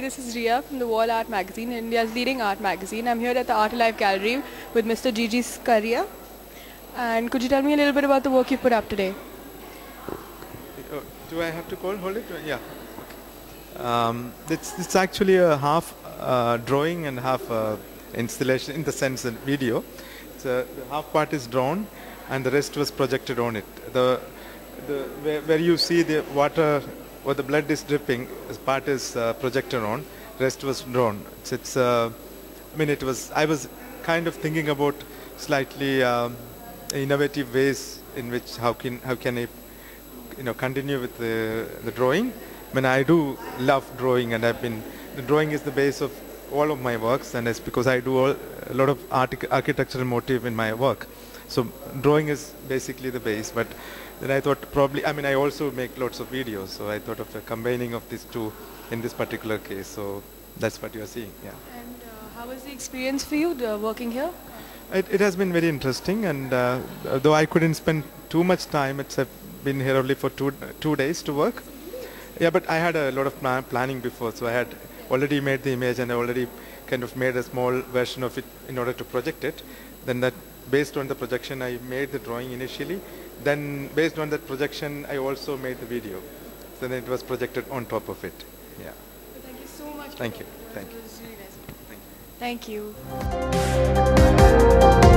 Hi, this is Ria from the Wall Art Magazine, India's leading art magazine. I'm here at the Art Alive Gallery with Mr. Gigi Scaria. And could you tell me a little bit about the work you put up today? Uh, do I have to call? Hold it? Yeah. Um, it's, it's actually a half uh, drawing and half uh, installation in the sense of video. So the half part is drawn and the rest was projected on it. The, the where, where you see the water or the blood is dripping, part is uh, projected on, rest was drawn. It's, it's uh, I mean, it was, I was kind of thinking about slightly um, innovative ways in which how can, how can I you know, continue with the, the drawing. I mean, I do love drawing and I've been, the drawing is the base of all of my works and it's because I do all, a lot of artic- architectural motive in my work. So drawing is basically the base, but then I thought probably, I mean, I also make lots of videos, so I thought of a combining of these two in this particular case. So that's what you are seeing, yeah. And uh, how was the experience for you uh, working here? It, it has been very interesting, and uh, though I couldn't spend too much time, it's uh, been here only for two two days to work. Yeah, but I had a lot of plan- planning before, so I had already made the image and I already kind of made a small version of it in order to project it. Then that, based on the projection, I made the drawing initially. Then, based on that projection, I also made the video. So then it was projected on top of it. Yeah. Thank you so much. Thank you. Thank you. really nice. Thank you. Thank you.